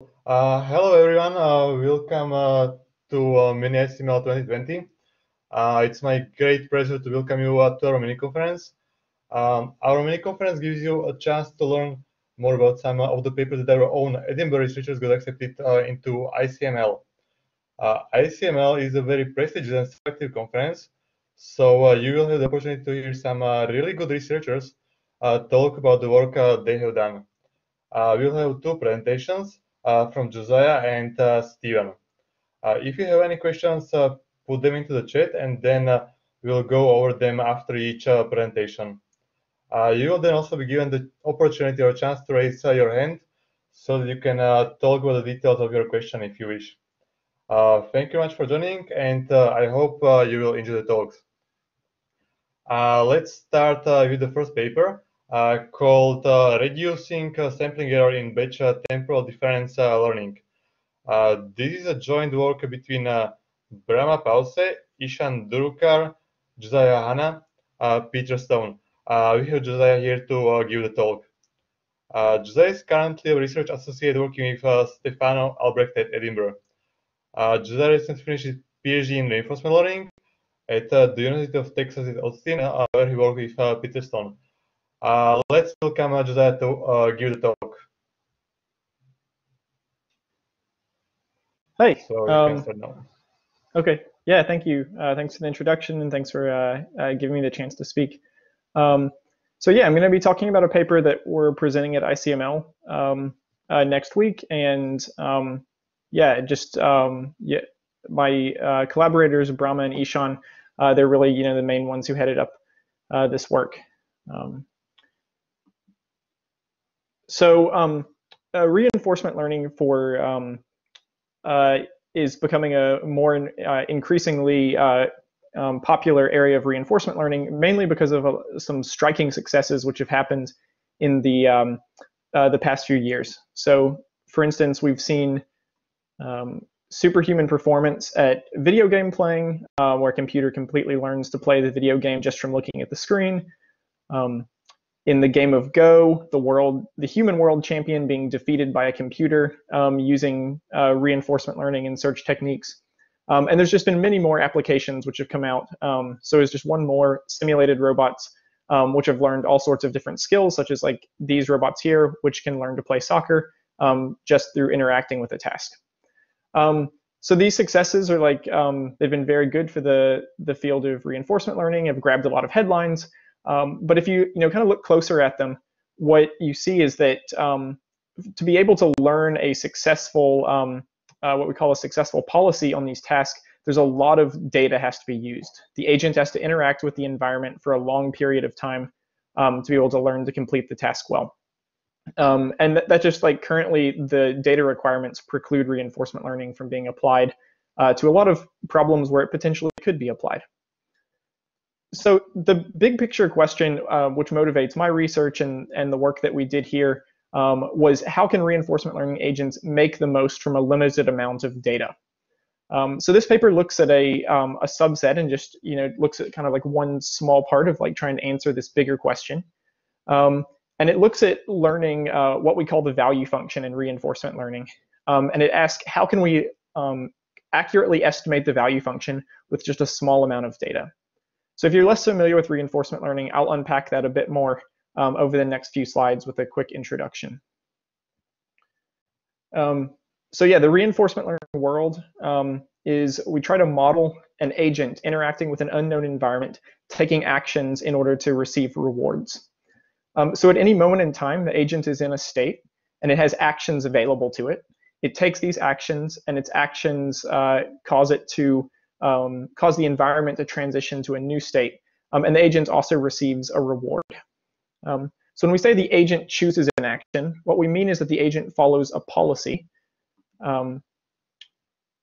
Uh, hello everyone, uh, welcome uh, to uh, Mini ICML 2020. Uh, it's my great pleasure to welcome you uh, to our mini conference. Um, our mini conference gives you a chance to learn more about some of the papers that our own Edinburgh researchers got accepted into ICML. ICML is a very prestigious and selective conference, so you will have the opportunity to hear some really good researchers talk about the work they have done. we'll have two presentations. Uh, from Josiah and uh, Steven. Uh, if you have any questions, put them into the chat and then we'll go over them after each presentation. you will then also be given the opportunity or chance to raise your hand so that you can talk about the details of your question if you wish. Uh, thank you much for joining, and uh, I hope uh, you will enjoy the talks. let's start with the first paper Uh, called uh, Reducing uh, Sampling Error in Batch uh, Temporal Difference uh, Learning. this is a joint work between Brahma Pavse, Ishan Durugkar, Josiah Hanna, Peter Stone. we have Josiah here to give the talk. Uh, is currently a research associate working with uh, Stefano Albrecht at Edinburgh. Uh, Josiah recently finished his PhD in reinforcement learning at the University of Texas at Austin, where he worked with Peter Stone. Uh, let's welcome Josiah to uh, give the talk. Hey. So um, okay. Yeah. Thank you. Uh, thanks for the introduction and thanks for uh, uh, giving me the chance to speak. Um, so yeah, I'm going to be talking about a paper that we're presenting at ICML um, uh, next week, and um, yeah, just um, yeah, my collaborators Brahma and Ishan, they're really you know the main ones who headed up this work. Um, so um, uh, reinforcement learning for um, uh, is becoming a more in, uh, increasingly uh, um, popular area of reinforcement learning, mainly because of uh, some striking successes which have happened in the um, uh, the past few years. So, for instance, we've seen um, superhuman performance at video game playing, where a computer completely learns to play the video game just from looking at the screen. Um, in the game of Go, the world, the human world champion being defeated by a computer um, using uh, reinforcement learning and search techniques. Um, and there's just been many more applications which have come out. Um, so it's just one more simulated robots um, which have learned all sorts of different skills, such as like these robots here, which can learn to play soccer um, just through interacting with a task. Um, so these successes are like they've been very good for the the field of reinforcement learning. Have grabbed a lot of headlines. Um, but if you you know kind of look closer at them, what you see is that um, to be able to learn a successful um, uh, what we call a successful policy on these tasks, there's a lot of data has to be used. The agent has to interact with the environment for a long period of time um, to be able to learn to complete the task well. Um, and that, just like currently the data requirements preclude reinforcement learning from being applied uh, to a lot of problems where it potentially could be applied so the big picture question, uh, which motivates my research and, and the work that we did here, um, was how can reinforcement learning agents make the most from a limited amount of data? Um, so this paper looks at a, um, a subset and just you know looks at kind of like one small part of like trying to answer this bigger question. Um, and it looks at learning uh, what we call the value function in reinforcement learning. Um, and it asks how can we um, accurately estimate the value function with just a small amount of data. So if you're less familiar with reinforcement learning, I'll unpack that a bit more um, over the next few slides with a quick introduction. Um, so yeah, the reinforcement learning world um, is we try to model an agent interacting with an unknown environment, taking actions in order to receive rewards. Um, so at any moment in time, the agent is in a state and it has actions available to it. It takes these actions and its actions uh, cause it to um, cause the environment to transition to a new state. Um, and the agent also receives a reward. Um, so when we say the agent chooses an action, what we mean is that the agent follows a policy. Um,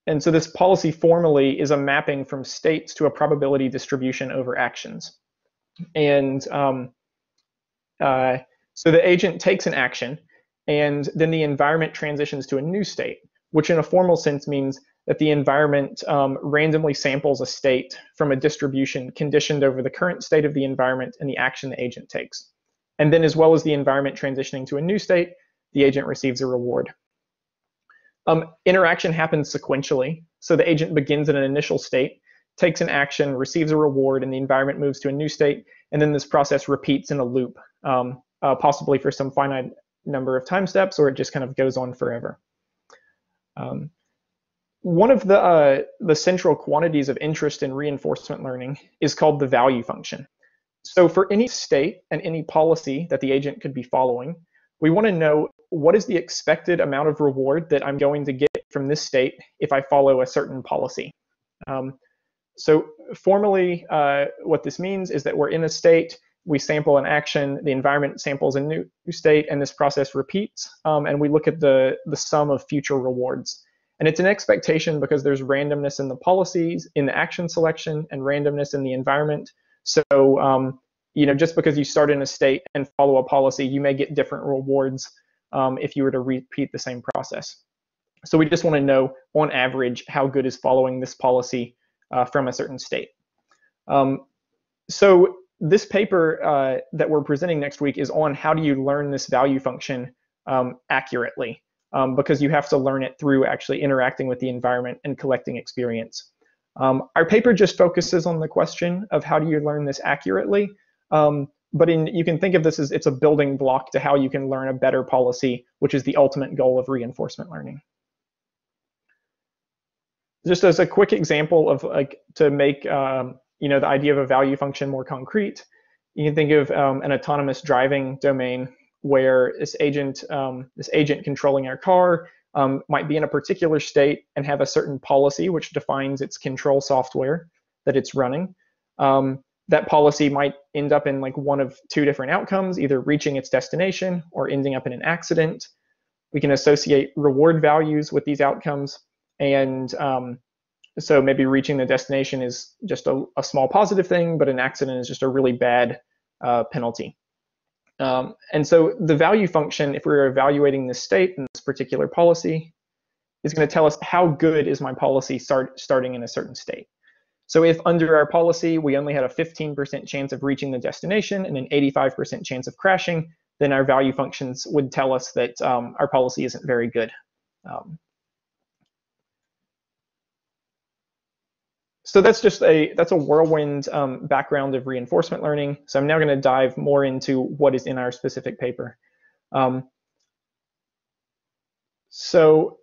and so this policy formally is a mapping from states to a probability distribution over actions. And um, uh, so the agent takes an action, and then the environment transitions to a new state, which in a formal sense means that the environment um, randomly samples a state from a distribution conditioned over the current state of the environment and the action the agent takes. And then as well as the environment transitioning to a new state, the agent receives a reward. Um, interaction happens sequentially. So the agent begins in an initial state, takes an action, receives a reward, and the environment moves to a new state. And then this process repeats in a loop, um, uh, possibly for some finite number of time steps, or it just kind of goes on forever. Um, one of the, uh, the central quantities of interest in reinforcement learning is called the value function. So for any state and any policy that the agent could be following, we want to know what is the expected amount of reward that I'm going to get from this state if I follow a certain policy. Um, so formally, uh, what this means is that we're in a state, we sample an action, the environment samples a new state, and this process repeats, um, and we look at the, the sum of future rewards. And it's an expectation because there's randomness in the policies, in the action selection, and randomness in the environment. So, um, you know, just because you start in a state and follow a policy, you may get different rewards um, if you were to repeat the same process. So we just want to know, on average, how good is following this policy uh, from a certain state. Um, so this paper uh, that we're presenting next week is on how do you learn this value function um, accurately um, because you have to learn it through actually interacting with the environment and collecting experience. Um, our paper just focuses on the question of how do you learn this accurately, um, but in, you can think of this as it's a building block to how you can learn a better policy, which is the ultimate goal of reinforcement learning. Just as a quick example of like to make um, you know the idea of a value function more concrete, you can think of um, an autonomous driving domain where this agent, um, this agent controlling our car um, might be in a particular state and have a certain policy which defines its control software that it's running. Um, that policy might end up in like one of two different outcomes, either reaching its destination or ending up in an accident. We can associate reward values with these outcomes. And um, so maybe reaching the destination is just a, a, small positive thing, but an accident is just a really bad uh, penalty. Um, and so the value function, if we're evaluating this state in this particular policy, is going to tell us how good is my policy start, starting in a certain state. So if under our policy we only had a 15% chance of reaching the destination and an 85% chance of crashing, then our value functions would tell us that um, our policy isn't very good. Um, so that's just a that's a whirlwind um, background of reinforcement learning. So I'm now going to dive more into what is in our specific paper. Um, so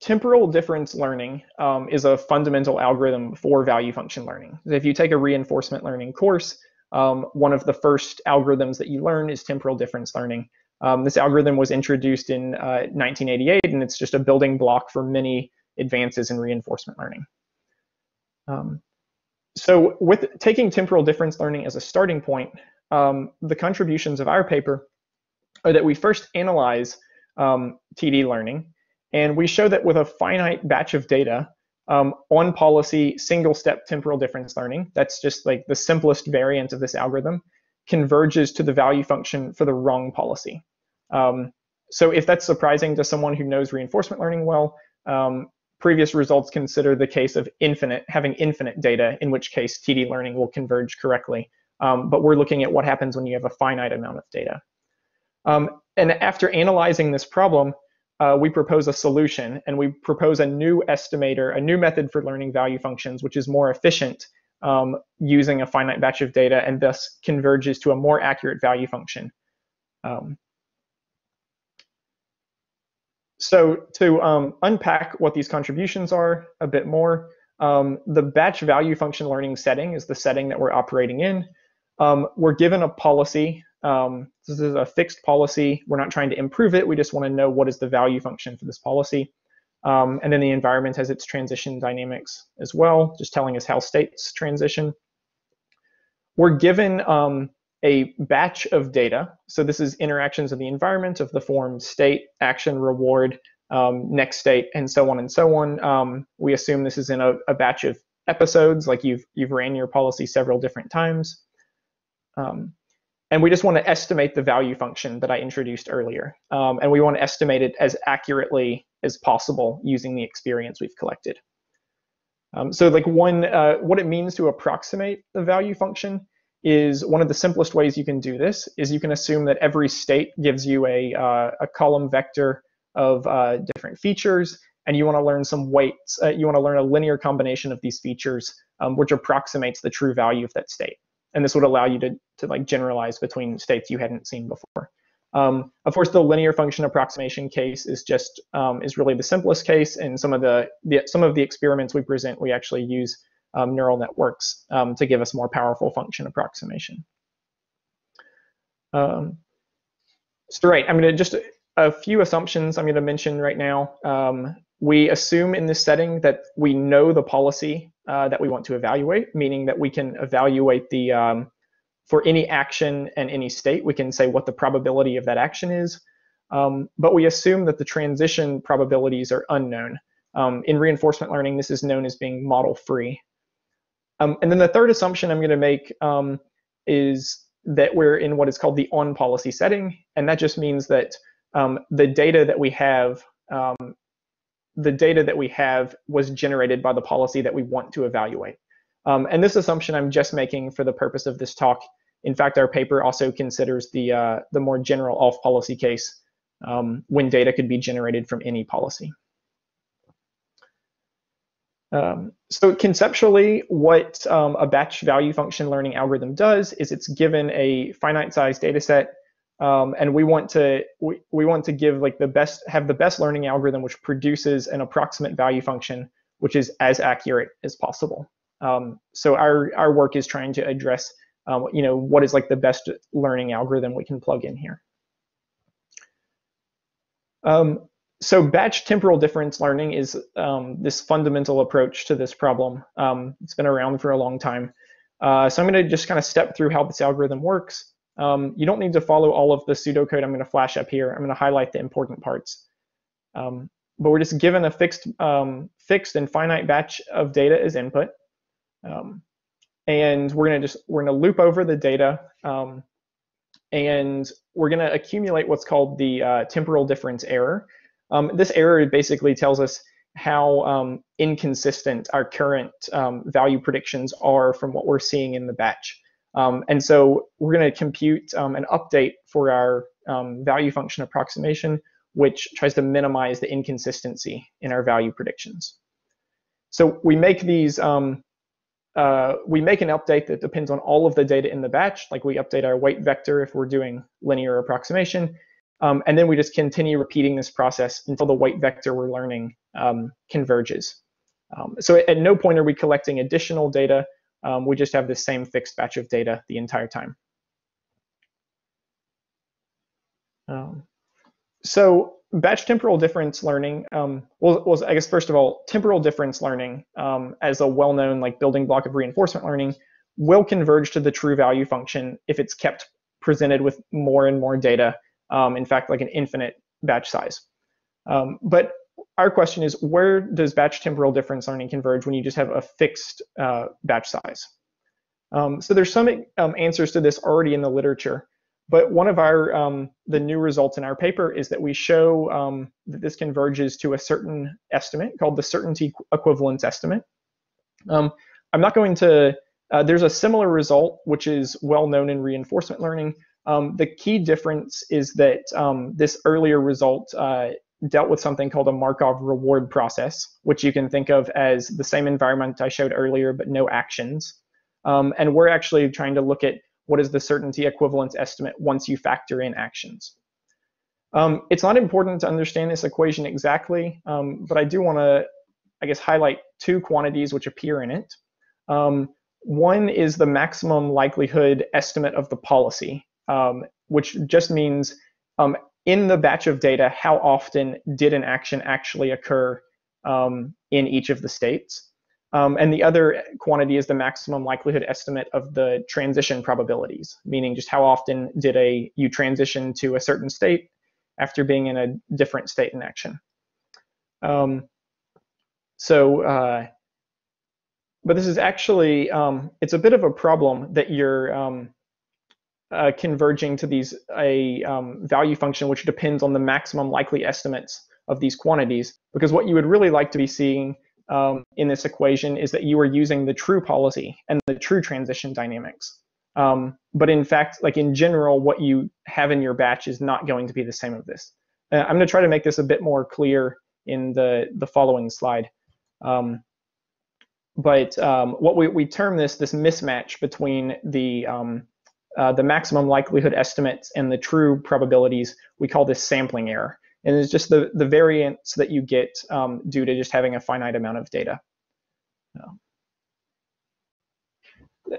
temporal difference learning um, is a fundamental algorithm for value function learning. If you take a reinforcement learning course, um, one of the first algorithms that you learn is temporal difference learning. Um, this algorithm was introduced in uh, 1988, and it's just a building block for many advances in reinforcement learning. Um, so with taking temporal difference learning as a starting point, um, the contributions of our paper are that we first analyze um, TD learning, and we show that with a finite batch of data um, on policy single-step temporal difference learning, that's just like the simplest variant of this algorithm, converges to the value function for the wrong policy. Um, so if that's surprising to someone who knows reinforcement learning well, um, previous results consider the case of infinite, having infinite data, in which case TD learning will converge correctly. Um, but we're looking at what happens when you have a finite amount of data. Um, and after analyzing this problem, uh, we propose a solution and we propose a new estimator, a new method for learning value functions, which is more efficient um, using a finite batch of data and thus converges to a more accurate value function. Um, so to um, unpack what these contributions are a bit more, um, the batch value function learning setting is the setting that we're operating in. Um, we're given a policy. Um, this is a fixed policy. We're not trying to improve it. We just want to know what is the value function for this policy. Um, and then the environment has its transition dynamics as well, just telling us how states transition. We're given um, a batch of data. So this is interactions of the environment of the form state, action, reward, um, next state, and so on and so on. Um, we assume this is in a, a, batch of episodes, like you've you've ran your policy several different times. Um, and we just want to estimate the value function that I introduced earlier. Um, and we want to estimate it as accurately as possible using the experience we've collected. Um, so like one, uh, what it means to approximate the value function is one of the simplest ways you can do this is you can assume that every state gives you a, uh, a column vector of uh, different features, and you want to learn some weights. Uh, you want to learn a linear combination of these features, um, which approximates the true value of that state. And this would allow you to, to like generalize between states you hadn't seen before. Um, of course, the linear function approximation case is just um, is really the simplest case, and some of the, the, some of the experiments we present, we actually use um, neural networks um, to give us more powerful function approximation. Um, so right, I'm going to just a few assumptions I'm going to mention right now. Um, we assume in this setting that we know the policy uh, that we want to evaluate, meaning that we can evaluate the for any action and any state, we can say what the probability of that action is. Um, but we assume that the transition probabilities are unknown. Um, in reinforcement learning, this is known as being model free. Um, and then the third assumption I'm going to make um, is that we're in what is called the on policy setting. And that just means that um, the data that we have, um, the data that we have was generated by the policy that we want to evaluate. Um, and this assumption I'm just making for the purpose of this talk. In fact, our paper also considers the, uh, the more general off policy case um, when data could be generated from any policy. Um, so conceptually, what um, a batch value function learning algorithm does is it's given a finite size data set, um, and we want to we, we want to give like the best have the best learning algorithm which produces an approximate value function which is as accurate as possible. Um, so our our work is trying to address, um, you know, what is like the best learning algorithm we can plug in here. Um, so batch temporal difference learning is um, this fundamental approach to this problem. Um, it's been around for a long time. Uh, so I'm going to just kind of step through how this algorithm works. Um, you don't need to follow all of the pseudocode I'm going to flash up here. I'm going to highlight the important parts. but we're just given a fixed, fixed and finite batch of data as input. Um, and we're gonna just we're gonna loop over the data, um, and we're gonna accumulate what's called the uh, temporal difference error. Um, this error basically tells us how um, inconsistent our current um, value predictions are from what we're seeing in the batch. Um, and so we're going to compute an update for our value function approximation, which tries to minimize the inconsistency in our value predictions. So we make these um, uh, we make an update that depends on all of the data in the batch, like we update our weight vector if we're doing linear approximation, um, and then we just continue repeating this process until the white vector we're learning um, converges. Um, so at no point are we collecting additional data, um, we just have the same fixed batch of data the entire time. Um, so batch temporal difference learning, um, well, well, I guess first of all, temporal difference learning um, as a well-known like building block of reinforcement learning will converge to the true value function if it's kept presented with more and more data. Um, in fact, like an infinite batch size. Um, but our question is, where does batch temporal difference learning converge when you just have a fixed uh, batch size? Um, so there's some um, answers to this already in the literature. But one of our um, the new results in our paper is that we show um, that this converges to a certain estimate called the certainty equivalence estimate. I'm not going to. Uh, there's a similar result which is well known in reinforcement learning. Um, the key difference is that um, this earlier result uh, dealt with something called a Markov reward process, which you can think of as the same environment I showed earlier, but no actions. Um, and we're actually trying to look at what is the certainty equivalence estimate once you factor in actions. Um, it's not important to understand this equation exactly, um, but I do want to, I guess, highlight two quantities which appear in it. Um, one is the maximum likelihood estimate of the policy, um, which just means um, in the batch of data, how often did an action actually occur um, in each of the states. Um, and the other quantity is the maximum likelihood estimate of the transition probabilities, meaning just how often did a you transition to a certain state after being in a different state in action. Um, so, uh, but this is actually, um, it's a bit of a problem that you're uh, converging to these a um, value function which depends on the maximum likely estimates of these quantities, because what you would really like to be seeing um, in this equation is that you are using the true policy and the true transition dynamics. Um, but in fact, like in general, what you have in your batch is not going to be the same of this. Uh, I'm going to try to make this a bit more clear in the, the following slide. Um, but um, what we, we term this this mismatch between the um, uh, the maximum likelihood estimates and the true probabilities, we call this sampling error. And it's just the, the variance that you get um, due to just having a finite amount of data.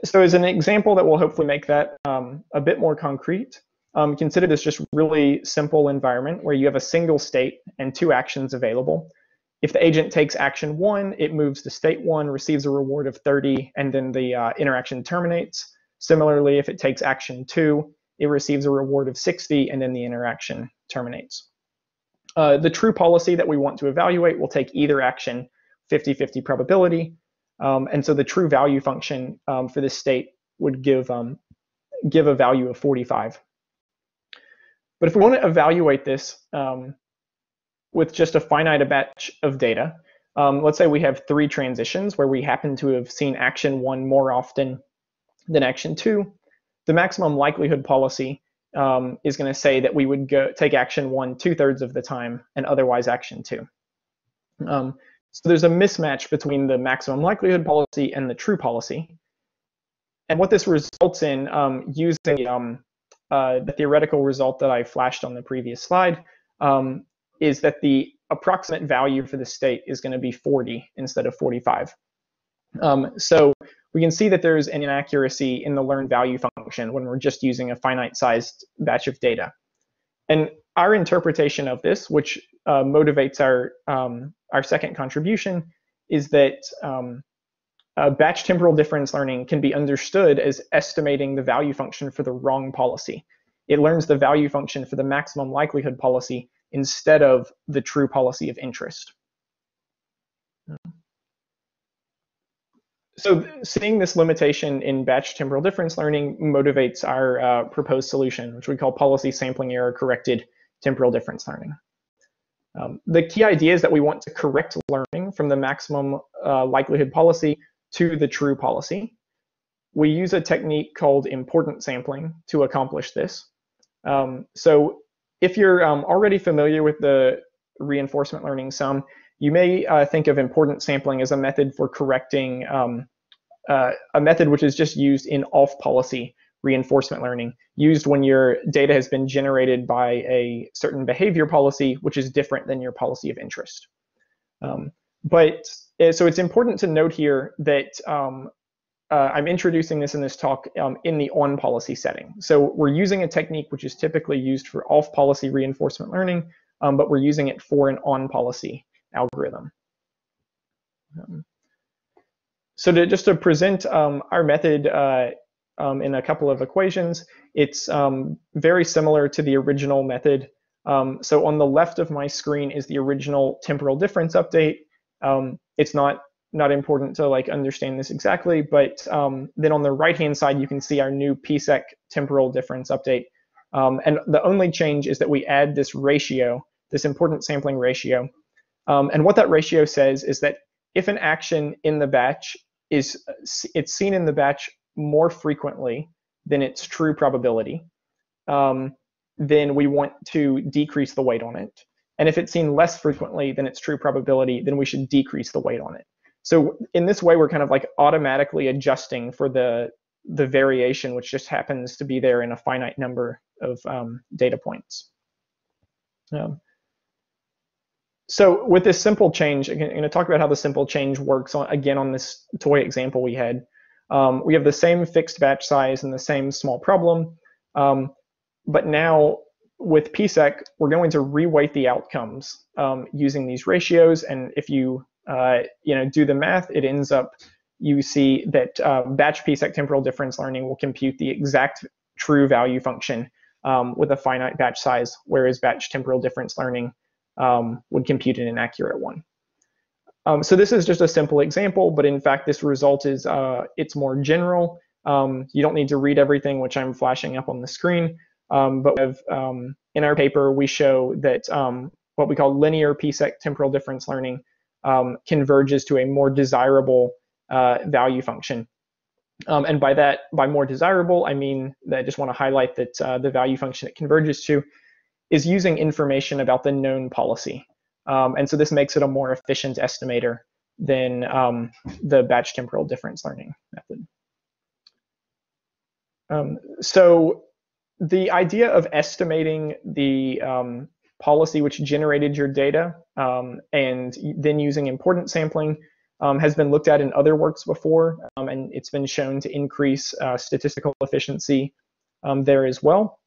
So as an example that will hopefully make that um, a bit more concrete, um, consider this just really simple environment where you have a single state and two actions available. If the agent takes action one, it moves to state one, receives a reward of 30, and then the uh, interaction terminates. Similarly, if it takes action two, it receives a reward of 60, and then the interaction terminates. Uh, the true policy that we want to evaluate will take either action 50-50 probability. Um, and so the true value function um, for this state would give, um, give a value of 45. But if we want to evaluate this um, with just a finite batch of data, um, let's say we have three transitions where we happen to have seen action one more often than action two, the maximum likelihood policy um, is going to say that we would go take action one two thirds of the time and otherwise action two. Um, so there's a mismatch between the maximum likelihood policy and the true policy. And what this results in um, using um, uh, the theoretical result that I flashed on the previous slide um, is that the approximate value for the state is going to be 40 instead of 45. Um, so we can see that there's an inaccuracy in the learned value function when we're just using a finite sized batch of data. And our interpretation of this, which uh, motivates our, um, our second contribution, is that um, batch temporal difference learning can be understood as estimating the value function for the wrong policy. It learns the value function for the maximum likelihood policy instead of the true policy of interest. So seeing this limitation in batch temporal difference learning motivates our uh, proposed solution, which we call policy sampling error corrected temporal difference learning. Um, the key idea is that we want to correct learning from the maximum uh, likelihood policy to the true policy. We use a technique called importance sampling to accomplish this. Um, so if you're um, already familiar with the reinforcement learning sum, you may uh, think of importance sampling as a method for correcting um, uh, a method which is just used in off policy reinforcement learning, used when your data has been generated by a certain behavior policy, which is different than your policy of interest. Um, but uh, so it's important to note here that um, uh, I'm introducing this in this talk um, in the on policy setting. So we're using a technique which is typically used for off policy reinforcement learning, um, but we're using it for an on policy algorithm. Um, so to, just to present um, our method uh, um, in a couple of equations, it's um, very similar to the original method. Um, so on the left of my screen is the original temporal difference update. Um, it's not not important to like understand this exactly, but then on the right-hand side, you can see our new PSEC temporal difference update. and the only change is that we add this ratio, this important sampling ratio, um, and what that ratio says is that if an action in the batch is it's seen in the batch more frequently than its true probability, um, then we want to decrease the weight on it. And if it's seen less frequently than its true probability, then we should decrease the weight on it. So in this way, we're kind of like automatically adjusting for the the variation, which just happens to be there in a finite number of um, data points. Um, so with this simple change, I'm going to talk about how the simple change works on, again on this toy example we had. Um, we have the same fixed batch size and the same small problem, um, but now with PSEC, we're going to reweight the outcomes um, using these ratios. And if you uh, you know do the math, it ends up you see that uh, batch PSEC temporal difference learning will compute the exact true value function um, with a finite batch size, whereas batch temporal difference learning um, would compute an inaccurate one. Um, so this is just a simple example, but in fact, this result is uh, it's more general. Um, you don't need to read everything, which I'm flashing up on the screen. Um, but have, um, in our paper, we show that um, what we call linear PSEC temporal difference learning converges to a more desirable uh, value function. and by that, by more desirable, I mean that I just want to highlight that uh, the value function it converges to is using information about the known policy. Um, and so this makes it a more efficient estimator than um, the batch temporal difference learning method. Um, so the idea of estimating the um, policy which generated your data um, and then using importance sampling um, has been looked at in other works before, and it's been shown to increase uh, statistical efficiency there as well.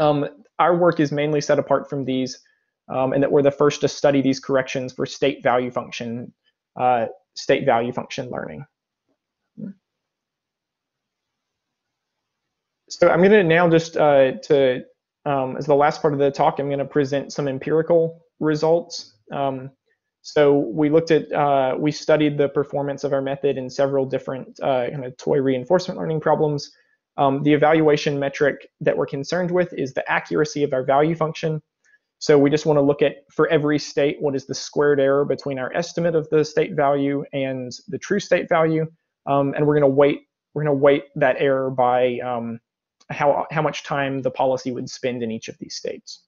Um, our work is mainly set apart from these, and that we're the first to study these corrections for state value function, uh, state value function learning. So I'm going to now just uh, to um, as the last part of the talk, I'm going to present some empirical results. Um, so we looked at, uh, we studied the performance of our method in several different uh, kind of toy reinforcement learning problems. Um, the evaluation metric that we're concerned with is the accuracy of our value function. So we just want to look at, for every state, what is the squared error between our estimate of the state value and the true state value. Um, and we're going to weight, we're going to weight that error by um, how, how much time the policy would spend in each of these states.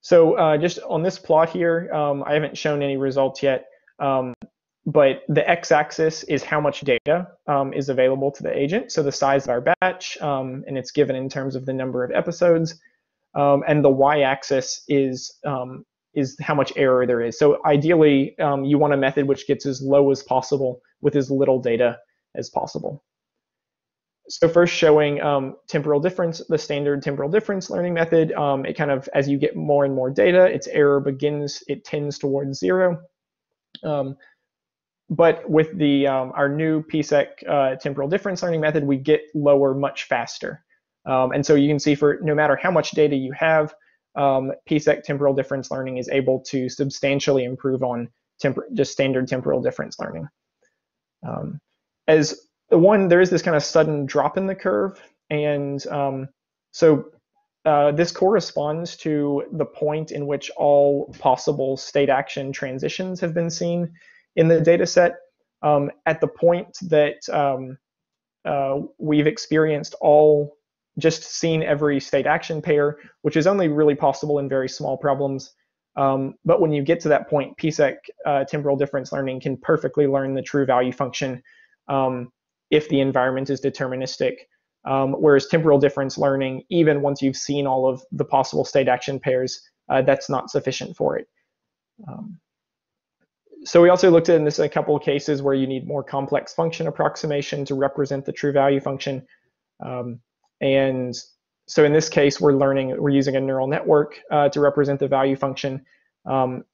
So uh, just on this plot here, um, I haven't shown any results yet, um, but the x-axis is how much data um, is available to the agent, so the size of our batch, um, and it's given in terms of the number of episodes, um, and the y-axis is um, is how much error there is. So ideally, you want a method which gets as low as possible with as little data as possible. So first showing um, temporal difference, the standard temporal difference learning method, um, it kind of, as you get more and more data, its error begins, it tends towards zero. Um, but with the um, our new PSEC uh, temporal difference learning method, we get lower much faster. Um, and so you can see for no matter how much data you have, um, PSEC temporal difference learning is able to substantially improve on just standard temporal difference learning. Um, as one, there is this kind of sudden drop in the curve. And um, so uh, this corresponds to the point in which all possible state action transitions have been seen in the data set. Um, at the point that um, uh, we've experienced all, just seen every state action pair, which is only really possible in very small problems. Um, but when you get to that point, PSEC uh, temporal difference learning can perfectly learn the true value function um, if the environment is deterministic. Um, whereas temporal difference learning, even once you've seen all of the possible state action pairs, uh, that's not sufficient for it. Um, so we also looked at in this a couple of cases where you need more complex function approximation to represent the true value function. Um, and so in this case, we're learning, we're using a neural network uh, to represent the value function. Um,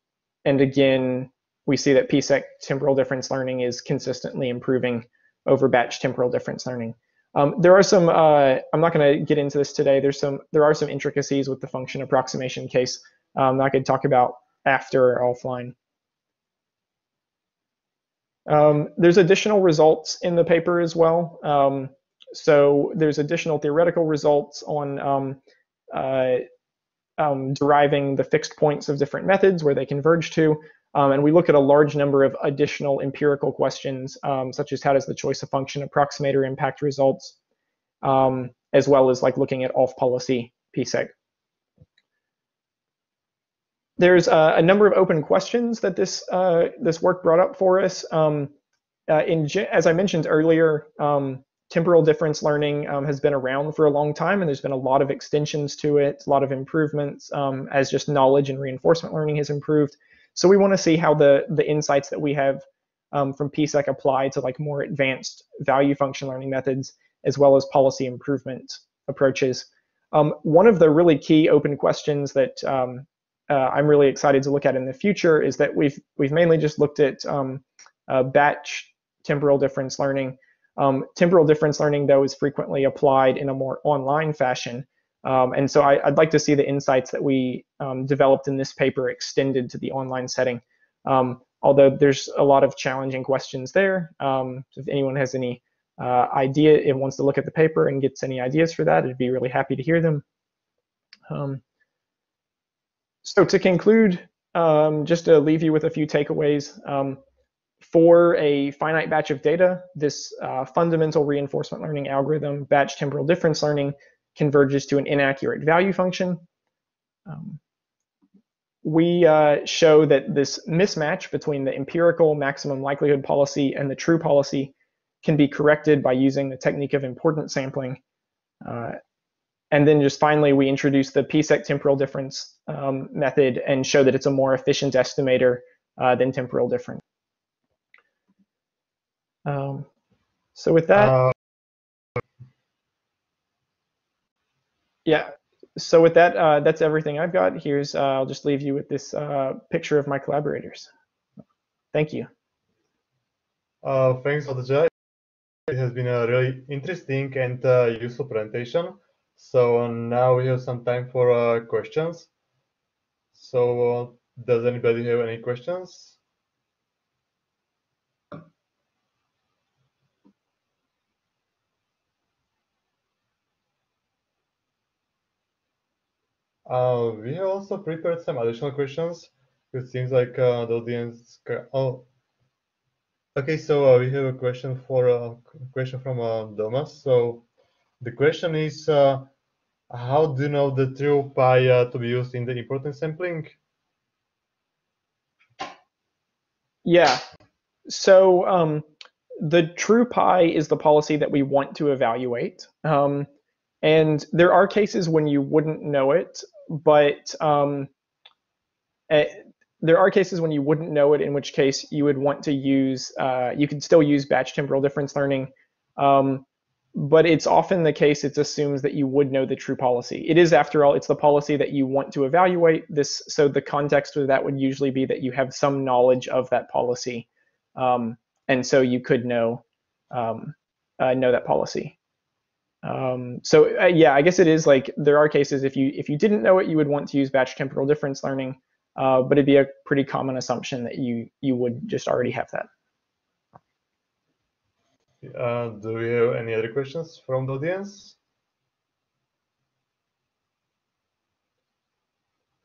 and again, we see that PSEC temporal difference learning is consistently improving over batch temporal difference learning. Um, there are some, uh, I'm not going to get into this today. There's some, there are some intricacies with the function approximation case um, that I could talk about after offline. Um, there's additional results in the paper as well. Um, so there's additional theoretical results on um, uh, um, deriving the fixed points of different methods where they converge to. Um, and we look at a large number of additional empirical questions, um, such as how does the choice of function approximator impact results, as well as like looking at off policy PSEC. There's uh, a number of open questions that this uh, this work brought up for us. Um, uh, in as I mentioned earlier, um, temporal difference learning um, has been around for a long time, and there's been a lot of extensions to it, a lot of improvements as just knowledge and reinforcement learning has improved. So we want to see how the, the insights that we have um, from PSEC apply to like more advanced value function learning methods, as well as policy improvement approaches. Um, one of the really key open questions that um, uh, I'm really excited to look at in the future is that we've we've mainly just looked at um, uh, batch temporal difference learning. Um, temporal difference learning, though, is frequently applied in a more online fashion. Um, and so I, would like to see the insights that we um, developed in this paper extended to the online setting. Um, although there's a lot of challenging questions there. Um, if anyone has any uh, idea, it wants to look at the paper and gets any ideas for that, I'd be really happy to hear them. Um, so to conclude, um, just to leave you with a few takeaways. for a finite batch of data, this uh, fundamental reinforcement learning algorithm, batch temporal difference learning, converges to an inaccurate value function. Um, we uh, show that this mismatch between the empirical maximum likelihood policy and the true policy can be corrected by using the technique of importance sampling. Uh, and then just finally, we introduce the PSEC temporal difference um, method and show that it's a more efficient estimator uh, than temporal difference. Um, so with that, uh, yeah, so with that, uh, that's everything I've got. Here's, uh, I'll just leave you with this uh, picture of my collaborators. Thank you. Uh, thanks, Dr. It has been a really interesting and uh, useful presentation. So now we have some time for uh, questions. So does anybody have any questions? Uh, we also prepared some additional questions. It seems like uh, the audience. Oh, okay. So uh, we have a question for a uh, question from uh, Thomas. So the question is, uh, how do you know the true pi uh, to be used in the importance sampling? Yeah. So um, the true pi is the policy that we want to evaluate. Um, and there are cases when you wouldn't know it but um, uh, there are cases when you wouldn't know it, in which case you would want to use, uh, you could still use batch temporal difference learning. Um, but it's often the case it assumes that you would know the true policy. It is, after all, it's the policy that you want to evaluate this. So the context of that would usually be that you have some knowledge of that policy. Um, and so you could know, um, uh, know that policy. Um, so uh, yeah, I guess it is like there are cases if you if you didn't know it, you would want to use batch temporal difference learning, uh, but it'd be a pretty common assumption that you you would just already have that. Uh, do we have any other questions from the audience?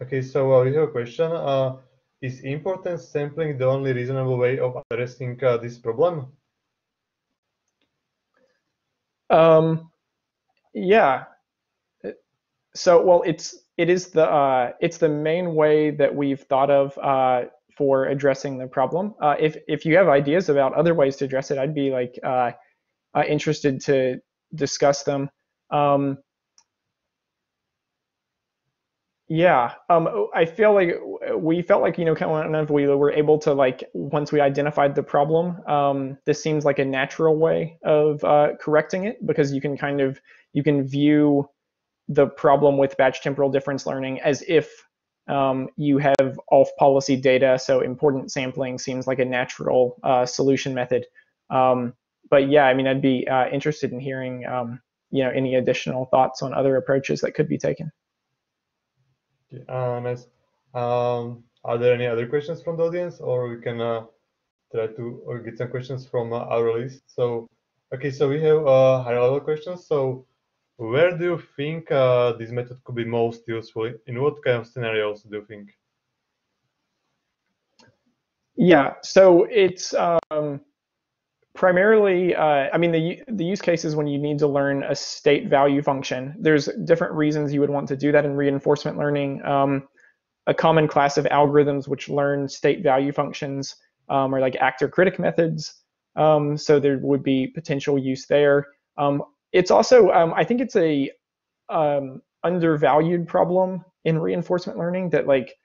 Okay, so uh, we have a question. Uh, is importance sampling the only reasonable way of addressing uh, this problem? Um, yeah. So well, it's it is the uh, it's the main way that we've thought of uh, for addressing the problem. Uh, if if you have ideas about other ways to address it, I'd be like uh, uh, interested to discuss them. Um, yeah, um, I feel like we felt like you know kind of we were able to like once we identified the problem, um, this seems like a natural way of uh, correcting it because you can kind of you can view the problem with batch temporal difference learning as if um, you have off policy data, so important sampling seems like a natural uh, solution method. Um, but yeah, I mean, I'd be uh, interested in hearing, um, you know, any additional thoughts on other approaches that could be taken. Uh, nice. Um, are there any other questions from the audience, or we can uh, try to or get some questions from uh, our list? So, okay, so we have uh, higher level questions. So, where do you think uh, this method could be most useful? In what kind of scenarios do you think? Yeah, so it's um, primarily, uh, I mean, the, the use case is when you need to learn a state value function. There's different reasons you would want to do that in reinforcement learning. Um, a common class of algorithms which learn state value functions um, are like actor-critic methods. Um, so there would be potential use there. Um, it's also, um, I think it's a um, undervalued problem in reinforcement learning that like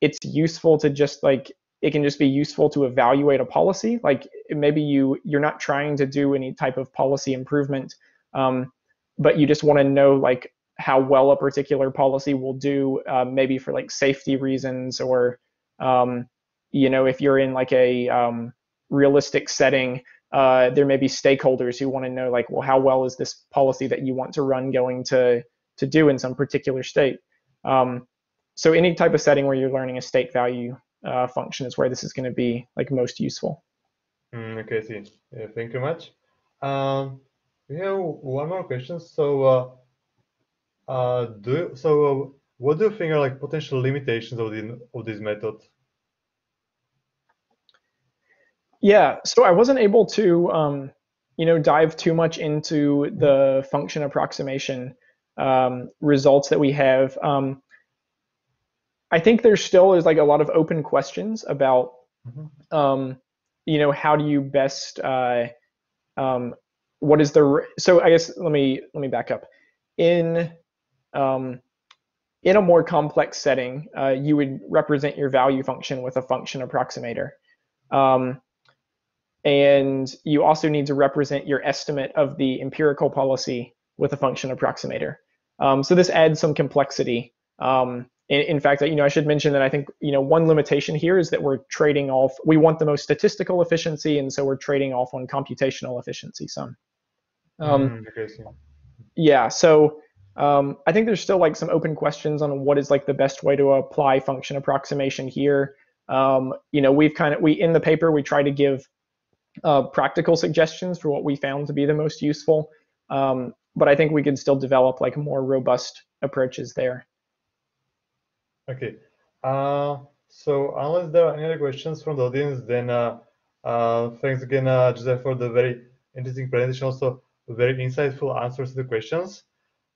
it's useful to just like it can just be useful to evaluate a policy. Like maybe you you're not trying to do any type of policy improvement, um, but you just want to know like how well a particular policy will do, uh, maybe for like safety reasons or um, you know if you're in like a um, realistic setting uh, there may be stakeholders who want to know like, well, how well is this policy that you want to run going to to do in some particular state? Um, so any type of setting where you're learning a state value uh, function is where this is going to be like most useful. Mm, okay, see. Yeah, thank you much. Um, we have one more question. So, uh, uh, do you, so uh, what do you think are like potential limitations of the of this method? Yeah, so I wasn't able to, um, you know, dive too much into the function approximation. um, results that we have. Um, I think there still is like a lot of open questions about, mm-hmm. um, you know, how do you best, uh, um, what is the, so I guess let me, let me back up. In, um, in a more complex setting, uh, you would represent your value function with a function approximator. Um, and you also need to represent your estimate of the empirical policy with a function approximator. Um, so this adds some complexity. Um, in, in, fact, you know, I should mention that I think you know one limitation here is that we're trading off. We want the most statistical efficiency, and so we're trading off on computational efficiency some. Um, mm, yeah. So um, I think there's still like some open questions on what is like the best way to apply function approximation here. Um, you know, we've kind of we in the paper we try to give uh, practical suggestions for what we found to be the most useful. Um, but I think we can still develop like more robust approaches there. Okay. Uh, so unless there are any other questions from the audience, then uh, uh, thanks again, uh, Josiah, for the very interesting presentation. Also, very insightful answers to the questions.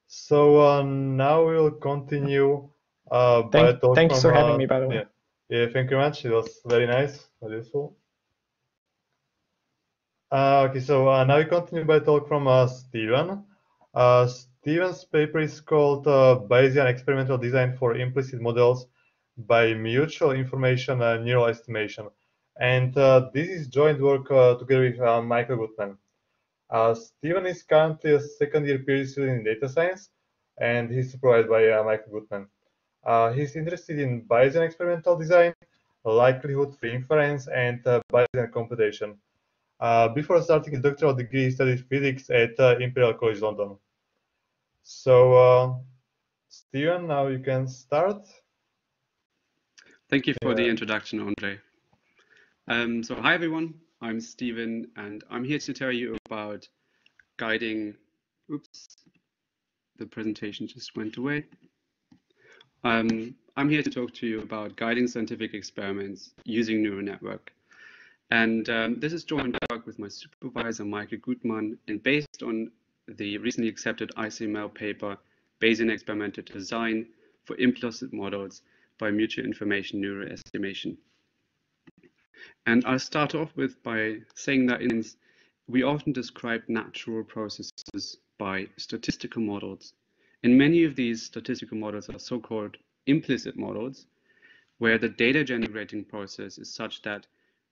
So uh, now we will continue. Uh, Thank, thanks from, for having me, by the way. Yeah, yeah, thank you very much. It was very nice, very useful. Okay, so now we continue by talk from Steven. Steven's paper is called uh, Bayesian Experimental Design for Implicit Models by Mutual Information and Neural Estimation. And uh, this is joint work uh, together with uh, Michael Gutmann. Uh, Steven is currently a second year PhD student in data science, and he's supervised by uh, Michael Gutmann. he's interested in Bayesian experimental design, likelihood free inference, and Bayesian computation. Before starting his doctoral degree, he studied physics at Imperial College London. So, uh, Steven, now you can start. Thank you for yeah. the introduction, Andre. Um, so, hi everyone, I'm Steven, and I'm here to tell you about guiding. Oops, the presentation just went away. Um, I'm here to talk to you about guiding scientific experiments using neural network. And um, this is joint work with my supervisor, Michael Gutmann, and based on the recently accepted ICML paper, Bayesian Experimental Design for Implicit Models by Mutual Information Neural Estimation. And I'll start off with by saying that in, we often describe natural processes by statistical models. And many of these statistical models are so-called implicit models, where the data generating process is such that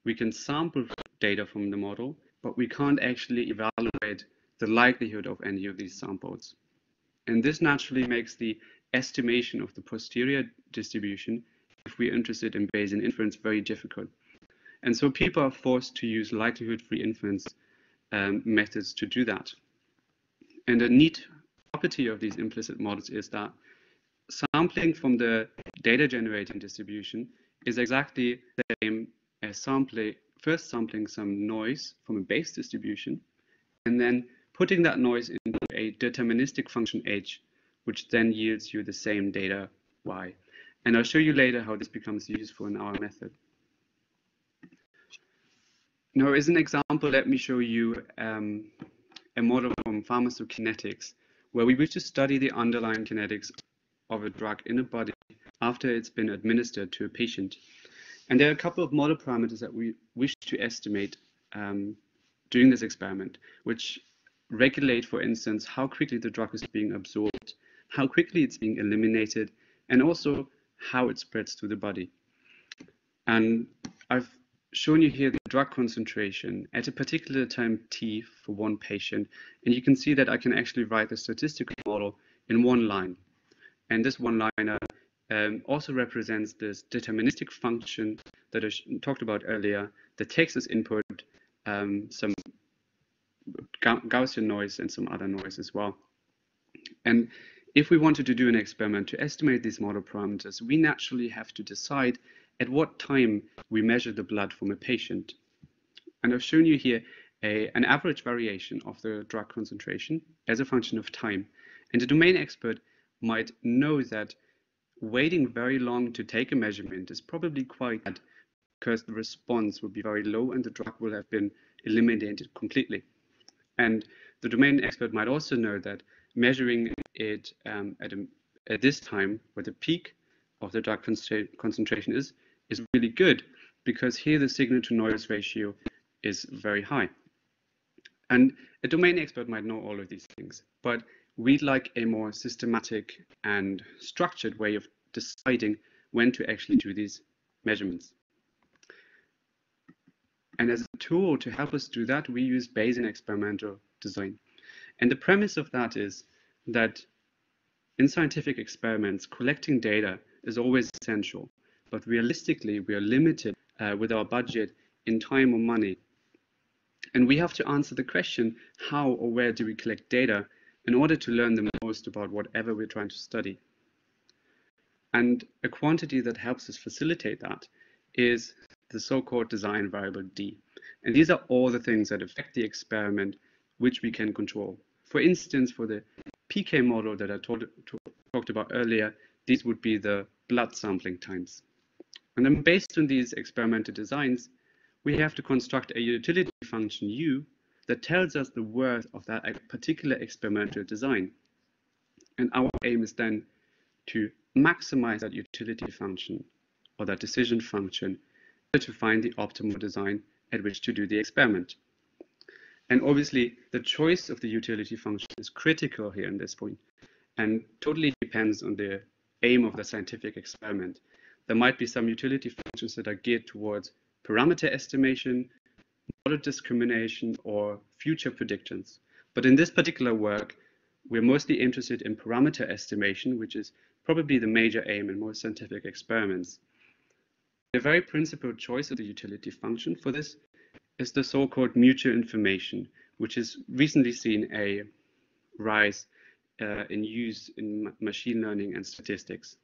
we can sample data from the model, but we can't actually evaluate the likelihood of any of these samples. And this naturally makes the estimation of the posterior distribution, if we're interested in Bayesian inference, very difficult. And so people are forced to use likelihood-free inference um, methods to do that. And a neat property of these implicit models is that sampling from the data generating distribution is exactly the same as sampling, first sampling some noise from a base distribution and then putting that noise into a deterministic function h, which then yields you the same data y. And I'll show you later how this becomes useful in our method. Now, as an example, let me show you um, a model from pharmacokinetics, where we wish to study the underlying kinetics of a drug in a body after it's been administered to a patient. And there are a couple of model parameters that we wish to estimate um, doing this experiment, which regulate, for instance, how quickly the drug is being absorbed, how quickly it's being eliminated, and also how it spreads to the body. And I've shown you here the drug concentration at a particular time t for one patient. And you can see that I can actually write the statistical model in one line. And this one-liner um, also represents this deterministic function that I talked about earlier that takes as input um, some Gaussian noise and some other noise as well. And if we wanted to do an experiment to estimate these model parameters, we naturally have to decide at what time we measure the blood from a patient. And I've shown you here a, an average variation of the drug concentration as a function of time. And the domain expert might know that waiting very long to take a measurement is probably quite bad because the response will be very low and the drug will have been eliminated completely. And the domain expert might also know that measuring it um, at, a, at this time where the peak of the drug concentration is, is really good because here the signal to noise ratio is very high. And a domain expert might know all of these things, but we'd like a more systematic and structured way of deciding when to actually do these measurements. And as a tool to help us do that, we use Bayesian experimental design. And the premise of that is that in scientific experiments, collecting data is always essential, but realistically, we are limited uh, with our budget in time or money. And we have to answer the question, how or where do we collect data in order to learn the most about whatever we're trying to study? And a quantity that helps us facilitate that is the so-called design variable D. And these are all the things that affect the experiment which we can control. For instance, for the PK model that I talk, talked about earlier, these would be the blood sampling times. And then based on these experimental designs, we have to construct a utility function U that tells us the worth of that particular experimental design. And our aim is then to maximize that utility function or that decision function to find the optimal design at which to do the experiment. And obviously, the choice of the utility function is critical here in this point and totally depends on the aim of the scientific experiment. There might be some utility functions that are geared towards parameter estimation, model discrimination, or future predictions. But in this particular work, we're mostly interested in parameter estimation, which is probably the major aim in most scientific experiments. The very principled choice of the utility function for this is the so-called mutual information, which has recently seen a rise uh, in use in machine learning and statistics.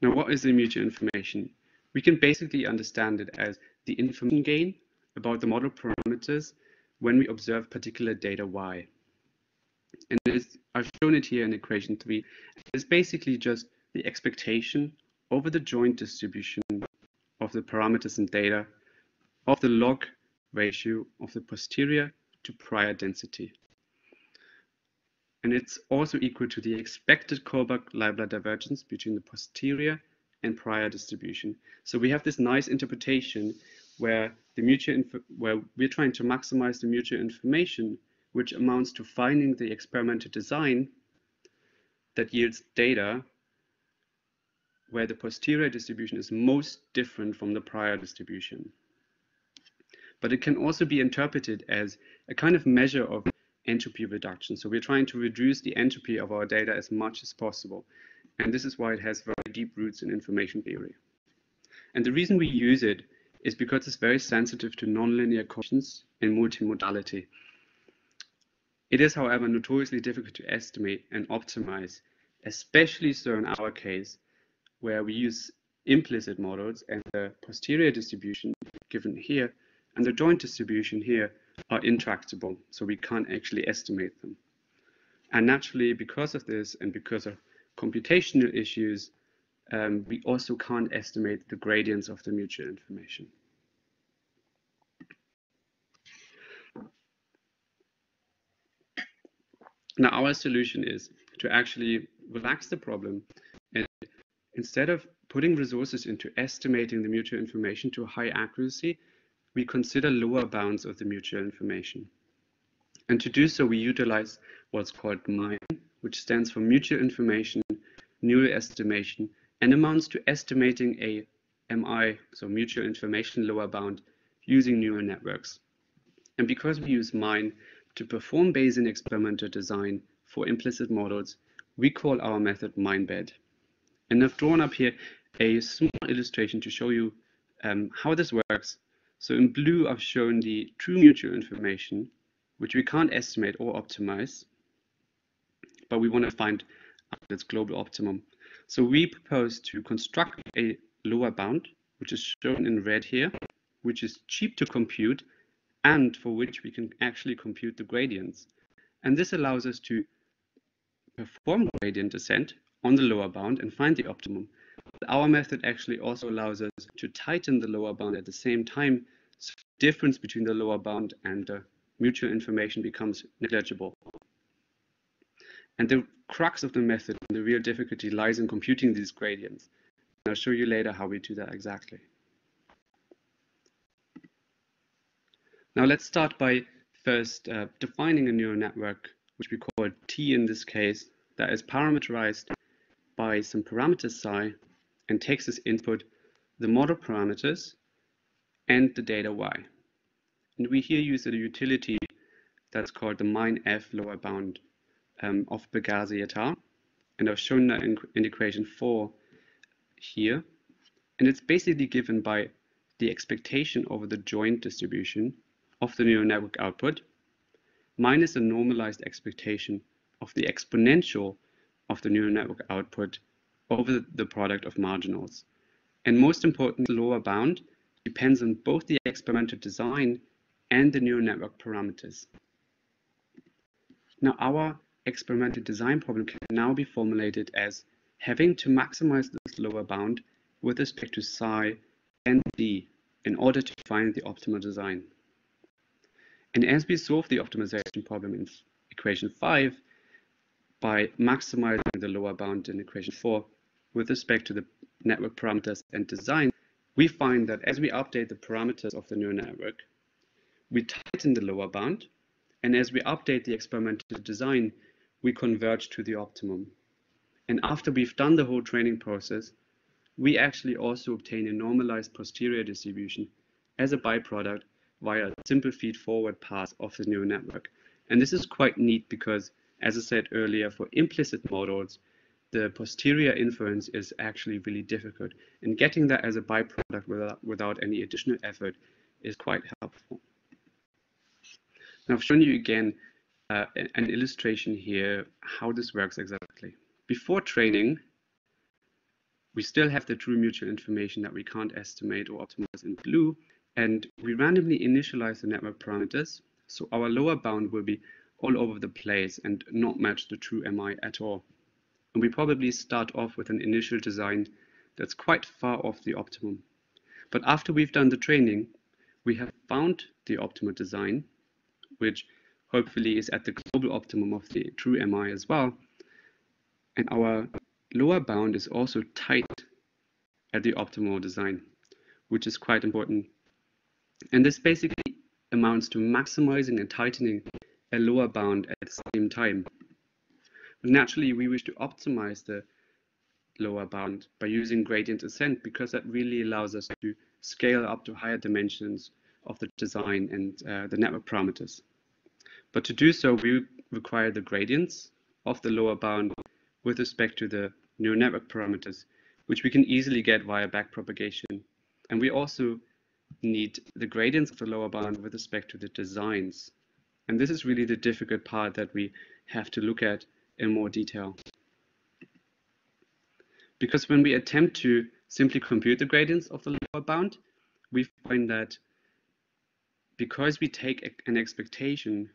Now, what is the mutual information? We can basically understand it as the information gain about the model parameters when we observe particular data y. And as I've shown it here in equation 3. It's basically just the expectation over the joint distribution of the parameters and data of the log ratio of the posterior to prior density. And it's also equal to the expected Kullback-Leibler divergence between the posterior and prior distribution. So we have this nice interpretation where the mutual where we're trying to maximize the mutual information, which amounts to finding the experimental design that yields data where the posterior distribution is most different from the prior distribution but it can also be interpreted as a kind of measure of entropy reduction. So we're trying to reduce the entropy of our data as much as possible. And this is why it has deep roots in information theory. And the reason we use it is because it's very sensitive to nonlinear coefficients and multimodality. It is, however, notoriously difficult to estimate and optimize, especially so in our case, where we use implicit models and the posterior distribution given here and the joint distribution here are intractable, so we can't actually estimate them. And naturally, because of this and because of computational issues, um, we also can't estimate the gradients of the mutual information. Now, our solution is to actually relax the problem and instead of putting resources into estimating the mutual information to high accuracy, we consider lower bounds of the mutual information. And to do so, we utilize what's called MINE, which stands for Mutual Information Neural Estimation, and amounts to estimating a MI, so mutual information lower bound, using neural networks. And because we use MINE to perform Bayesian experimental design for implicit models, we call our method MINEBED. And I've drawn up here a small illustration to show you um, how this works so in blue, I've shown the true mutual information, which we can't estimate or optimize, but we want to find its global optimum. So we propose to construct a lower bound, which is shown in red here, which is cheap to compute and for which we can actually compute the gradients. And this allows us to perform gradient descent on the lower bound and find the optimum. Our method actually also allows us to tighten the lower bound at the same time. So the difference between the lower bound and the mutual information becomes negligible. And the crux of the method and the real difficulty lies in computing these gradients. And I'll show you later how we do that exactly. Now let's start by first uh, defining a neural network, which we call T in this case, that is parameterized by some parameters psi and takes as input the model parameters and the data y. And we here use a utility that's called the MINE-f lower bound um, of Belghazi et al. And I've shown that in, in equation 4 here. And it's basically given by the expectation over the joint distribution of the neural network output minus a normalized expectation of the exponential of the neural network output over the product of marginals. And most important, the lower bound depends on both the experimental design and the neural network parameters. Now, our experimental design problem can now be formulated as having to maximize this lower bound with respect to psi and d in order to find the optimal design. And as we solve the optimization problem in equation 5 by maximizing the lower bound in equation 4 with respect to the network parameters and design, we find that as we update the parameters of the neural network, we tighten the lower bound, and as we update the experimental design, we converge to the optimum. And after we've done the whole training process, we actually also obtain a normalized posterior distribution as a byproduct via a simple feed-forward path of the neural network. And this is quite neat because, as I said earlier, for implicit models, the posterior inference is actually really difficult. And getting that as a byproduct without, without any additional effort is quite helpful. Now I've shown you again uh, an illustration here how this works exactly. Before training, we still have the true mutual information that we can't estimate or optimize in blue, and we randomly initialize the network parameters. So our lower bound will be all over the place and not match the true MI at all. And we probably start off with an initial design that's quite far off the optimum. But after we've done the training, we have found the optimal design, which hopefully is at the global optimum of the true MI as well. And our lower bound is also tight at the optimal design, which is quite important and this basically amounts to maximizing and tightening a lower bound at the same time. But naturally, we wish to optimize the lower bound by using gradient descent because that really allows us to scale up to higher dimensions of the design and uh, the network parameters. But to do so, we require the gradients of the lower bound with respect to the neural network parameters, which we can easily get via backpropagation. And we also need the gradients of the lower bound with respect to the designs. And this is really the difficult part that we have to look at in more detail. Because when we attempt to simply compute the gradients of the lower bound, we find that because we take an expectation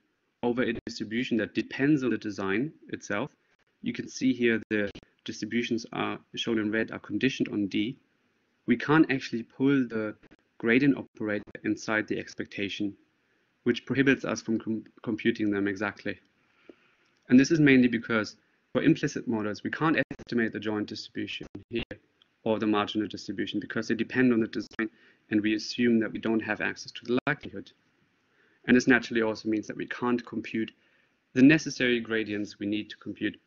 over a distribution that depends on the design itself, you can see here the distributions are shown in red are conditioned on D. We can't actually pull the gradient operator inside the expectation, which prohibits us from com computing them exactly. And this is mainly because for implicit models, we can't estimate the joint distribution here or the marginal distribution because they depend on the design and we assume that we don't have access to the likelihood. And this naturally also means that we can't compute the necessary gradients we need to compute.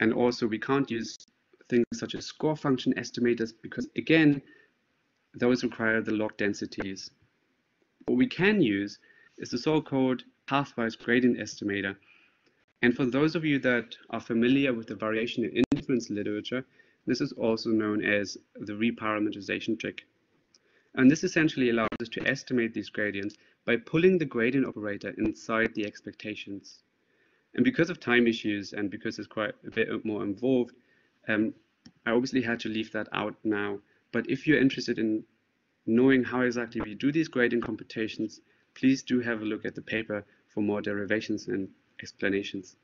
And also we can't use things such as score function estimators because again, those require the log densities. What we can use is the so-called pathwise gradient estimator. And for those of you that are familiar with the variational inference literature, this is also known as the reparameterization trick. And this essentially allows us to estimate these gradients by pulling the gradient operator inside the expectations. And because of time issues and because it's quite a bit more involved, um, I obviously had to leave that out now. But if you're interested in knowing how exactly we do these gradient computations, please do have a look at the paper for more derivations and explanations.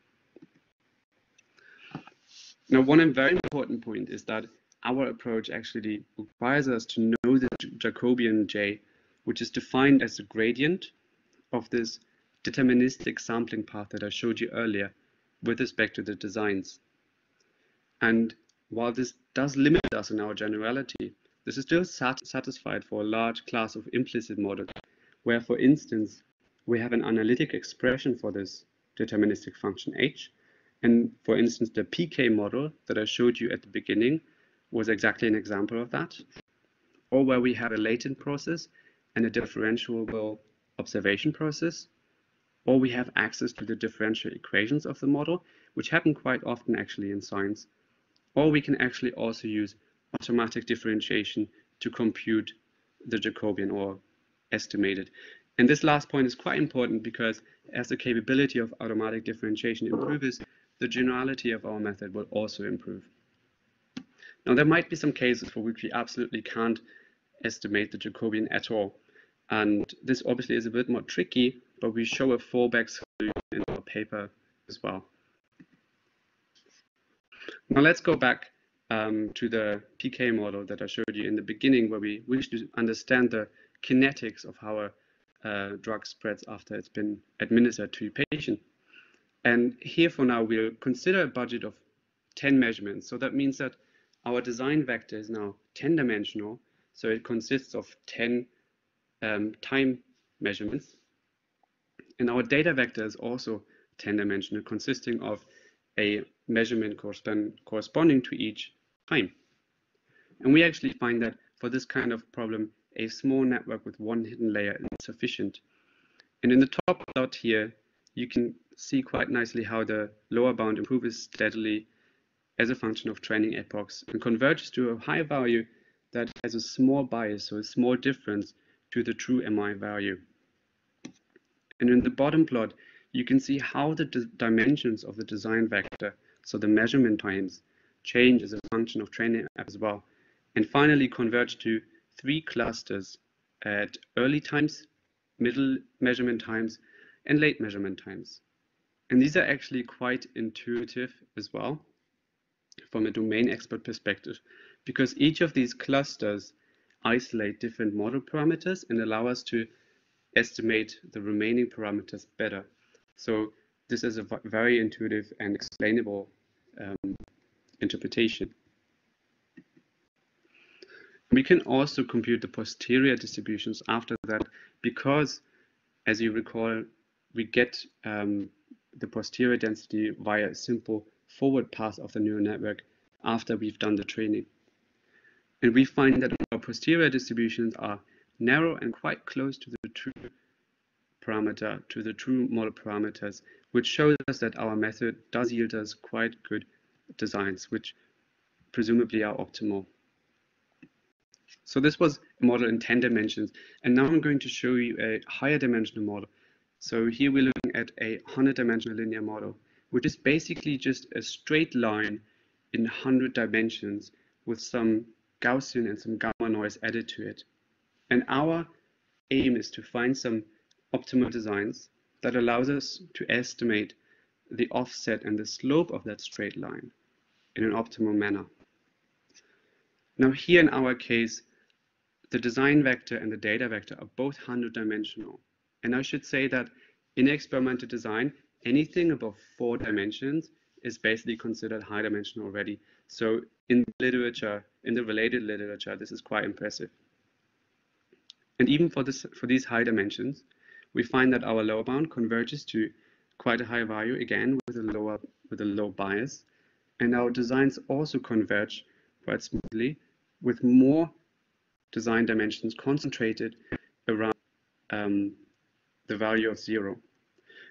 Now, one very important point is that our approach actually requires us to know the Jacobian J, which is defined as the gradient of this deterministic sampling path that I showed you earlier, with respect to the designs. And while this does limit us in our generality, this is still sat satisfied for a large class of implicit models, where, for instance, we have an analytic expression for this deterministic function h. And for instance, the PK model that I showed you at the beginning was exactly an example of that. Or where we have a latent process and a differentiable observation process. Or we have access to the differential equations of the model, which happen quite often actually in science. Or we can actually also use automatic differentiation to compute the Jacobian or estimate it. And this last point is quite important because as the capability of automatic differentiation improves, the generality of our method will also improve. Now, there might be some cases for which we absolutely can't estimate the Jacobian at all. And this obviously is a bit more tricky, but we show a fallback solution in our paper as well. Now let's go back um, to the PK model that I showed you in the beginning, where we wish to understand the kinetics of how a uh, drug spreads after it's been administered to a patient. And here for now, we'll consider a budget of 10 measurements. So that means that our design vector is now 10 dimensional. So it consists of 10 um, time measurements. And our data vector is also 10 dimensional, consisting of a measurement correspond, corresponding to each time. And we actually find that for this kind of problem, a small network with one hidden layer is sufficient. And in the top plot here, you can see quite nicely how the lower bound improves steadily as a function of training epochs and converges to a high value that has a small bias, so a small difference to the true MI value. And in the bottom plot, you can see how the dimensions of the design vector, so the measurement times, change as a function of training as well. And finally converge to three clusters at early times, middle measurement times, and late measurement times. And these are actually quite intuitive as well from a domain expert perspective, because each of these clusters isolate different model parameters and allow us to estimate the remaining parameters better. So this is a very intuitive and explainable um, interpretation. We can also compute the posterior distributions after that because, as you recall, we get um, the posterior density via a simple forward pass of the neural network after we've done the training. And we find that our posterior distributions are narrow and quite close to the true parameter, to the true model parameters, which shows us that our method does yield us quite good designs, which presumably are optimal. So this was a model in 10 dimensions. And now I'm going to show you a higher dimensional model. So here we're looking at a 100 dimensional linear model, which is basically just a straight line in 100 dimensions with some Gaussian and some gamma noise added to it. And our aim is to find some optimal designs that allows us to estimate the offset and the slope of that straight line in an optimal manner. Now here in our case, the design vector and the data vector are both 100 dimensional. And I should say that in experimental design, anything above four dimensions is basically considered high dimensional already. So in literature, in the related literature, this is quite impressive. And even for this for these high dimensions, we find that our lower bound converges to quite a high value again with a lower with a low bias. And our designs also converge quite smoothly with more design dimensions concentrated around um, the value of zero.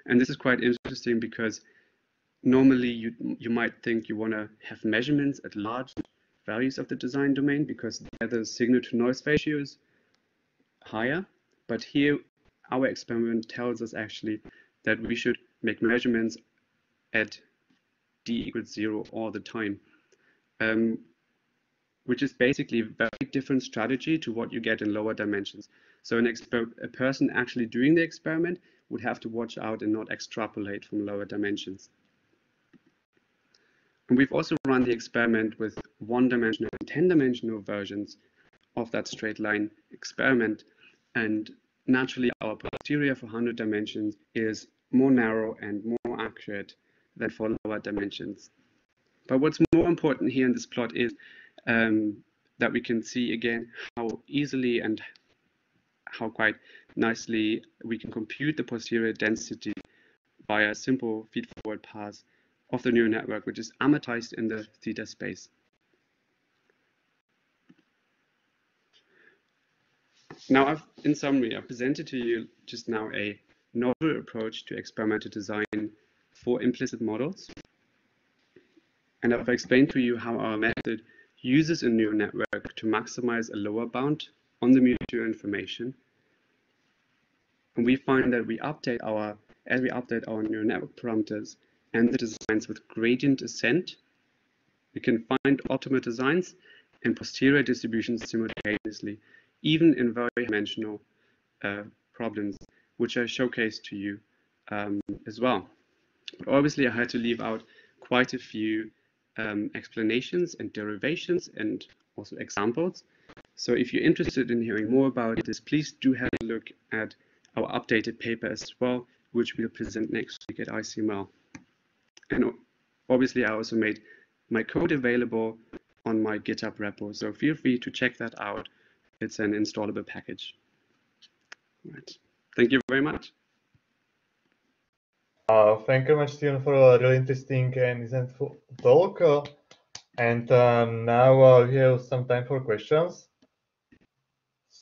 And this is quite interesting because normally you, you might think you want to have measurements at large values of the design domain because the signal to noise ratio is higher. But here our experiment tells us actually that we should make measurements at d equals zero all the time. Um, which is basically a very different strategy to what you get in lower dimensions. So an a person actually doing the experiment would have to watch out and not extrapolate from lower dimensions. And we've also run the experiment with one-dimensional and 10-dimensional versions of that straight line experiment. And naturally, our posterior for 100 dimensions is more narrow and more accurate than for lower dimensions. But what's more important here in this plot is um, that we can see again how easily and how quite nicely we can compute the posterior density via a simple feed-forward pass of the neural network, which is amortized in the theta space. Now, I've, in summary, I've presented to you just now a novel approach to experimental design for implicit models. And I've explained to you how our method uses a neural network to maximize a lower bound on the mutual information. And we find that we update our, as we update our neural network parameters and the designs with gradient ascent, we can find optimal designs and posterior distributions simultaneously, even in very dimensional uh, problems, which I showcased to you um, as well. But obviously, I had to leave out quite a few um, explanations and derivations and also examples. So if you're interested in hearing more about this, please do have a look at our updated paper as well, which we'll present next week at ICML. And obviously, I also made my code available on my GitHub repo, so feel free to check that out. It's an installable package. Right. Thank you very much. Uh, thank you very much, Steven, for a really interesting and insightful talk. Uh, and uh, now uh, we have some time for questions.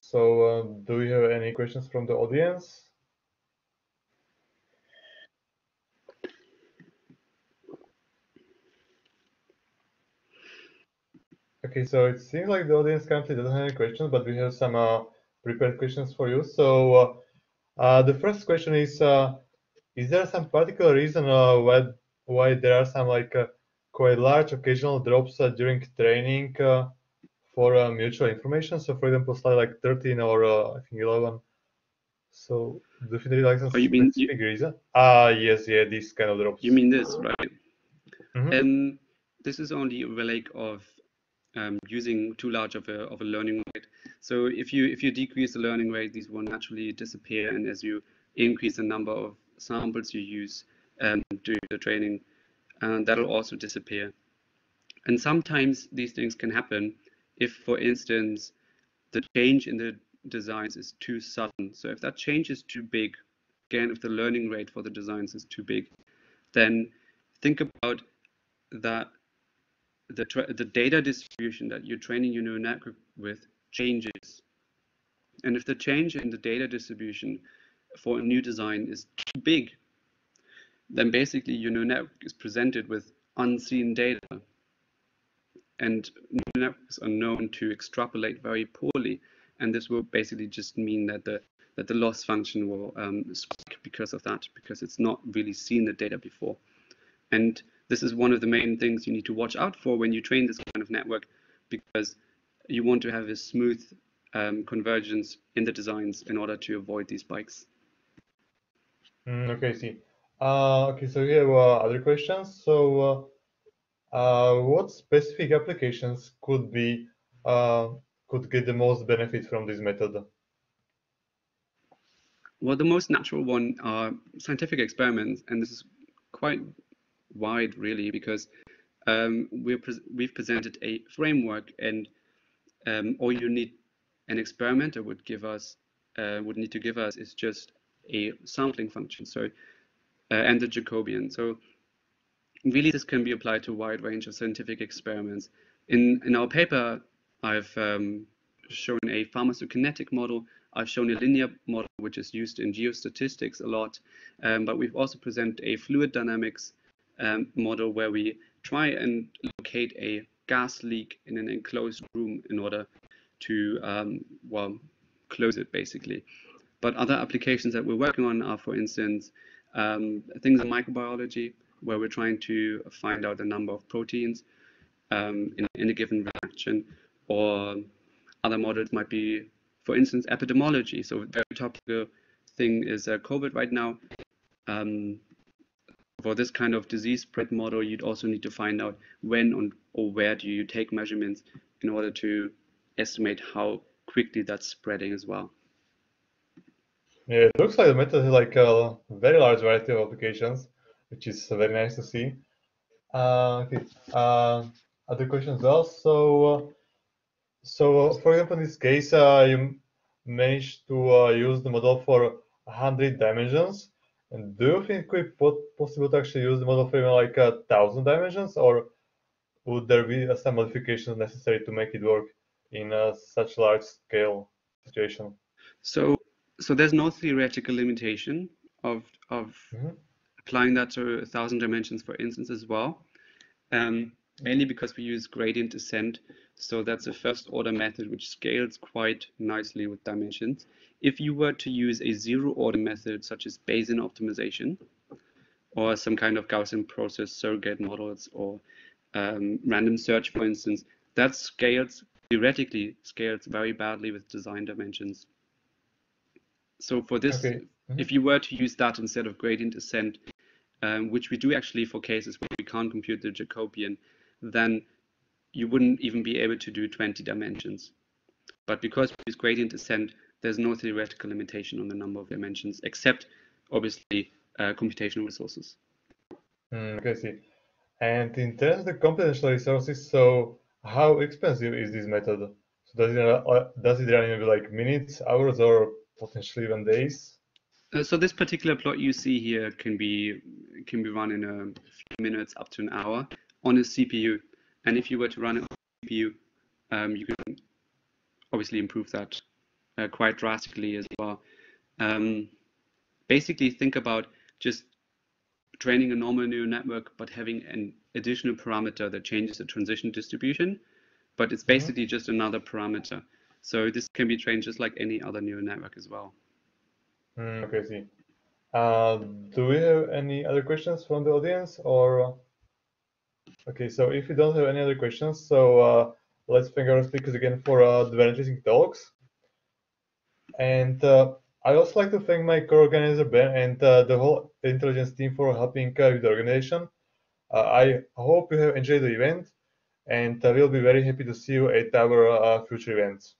So, uh, do you have any questions from the audience? Okay, so it seems like the audience currently doesn't have any questions, but we have some uh, prepared questions for you. So, the first question is is there some particular reason uh, why why there are some like uh, quite large occasional drops uh, during training uh, for uh, mutual information? So, for example, slide like 13 or uh, I think 11. So, definitely like some oh, you mean, specific you, reason. Ah, yes, yeah, these kind of drops. You mean this, right? Mm -hmm. Um, this is only a relic of um, using too large of a of a learning rate. So, if you if you decrease the learning rate, these will naturally disappear, and as you increase the number of samples you use um, during the training, and that'll also disappear. And sometimes these things can happen if, for instance, the change in the designs is too sudden. So if that change is too big, again, if the learning rate for the designs is too big, then think about that the, the data distribution that you're training your neural network with changes. And if the change in the data distribution for a new design is too big, then basically your neural network is presented with unseen data. And networks are known to extrapolate very poorly. And this will basically just mean that the that the loss function will um, spike because of that, because it's not really seen the data before. And this is one of the main things you need to watch out for when you train this kind of network, because you want to have a smooth um, convergence in the designs in order to avoid these spikes. Mm, okay, see. Uh, okay, so we have uh, other questions. So, uh, what specific applications could be uh, could get the most benefit from this method? Well, the most natural one are scientific experiments, and this is quite wide, really, because um, pre we've presented a framework, and um, all you need an experimenter would give us uh, would need to give us is just a sampling function, so uh, and the Jacobian. So really, this can be applied to a wide range of scientific experiments. In in our paper, I've um, shown a pharmacokinetic model. I've shown a linear model, which is used in geostatistics a lot, um, but we've also presented a fluid dynamics um, model where we try and locate a gas leak in an enclosed room in order to, um, well, close it basically. But other applications that we're working on are, for instance, um, things in microbiology, where we're trying to find out the number of proteins um, in, in, a given reaction, or other models might be, for instance, epidemiology. So very topical thing is uh, COVID right now. Um, for this kind of disease spread model, you'd also need to find out when or where do you take measurements in order to estimate how quickly that's spreading as well. Yeah, it looks like the method has like a very large variety of applications. Which is very nice to see. Uh, okay. Uh, other questions well. So, uh, for example, in this case, you managed to use the model for 100 dimensions. And do you think it possible to actually use the model for even like a thousand dimensions, or would there be some modifications necessary to make it work in a such large scale situation? So, so there's no theoretical limitation of of mm -hmm. Applying that to a thousand dimensions, for instance, as well. Um, mainly because we use gradient descent, so that's a first order method which scales quite nicely with dimensions. If you were to use a zero order method such as Bayesian optimization or some kind of Gaussian process surrogate models or um, random search, for instance, that scales theoretically scales very badly with design dimensions. So for this, okay. Mm -hmm. if you were to use that instead of gradient descent, um, which we do actually for cases where we can't compute the Jacobian, then you wouldn't even be able to do 20 dimensions. But because we use gradient descent, there's no theoretical limitation on the number of dimensions, except obviously uh, computational resources. Mm, okay, see. And in terms of the computational resources, so how expensive is this method? So does it uh, does it run in like minutes, hours, or potentially even days? Uh, so this particular plot you see here can be can be run in a few minutes up to an hour on a CPU. And if you were to run it on a GPU, um, you can obviously improve that uh, quite drastically as well. Um, basically, think about just training a normal neural network, but having an additional parameter that changes the transition distribution. But it's mm-hmm. basically mm -hmm. just another parameter. So this can be trained just like any other neural network as well. Mm, okay, see. Uh, do we have any other questions from the audience or? Okay, so if you don't have any other questions, so uh, let's thank our speakers again for uh, the very interesting talks. And uh, I also like to thank my co-organizer Ben and uh, the whole intelligence team for helping uh, with the organization. Uh, I hope you have enjoyed the event, and uh, we'll be very happy to see you at our future events.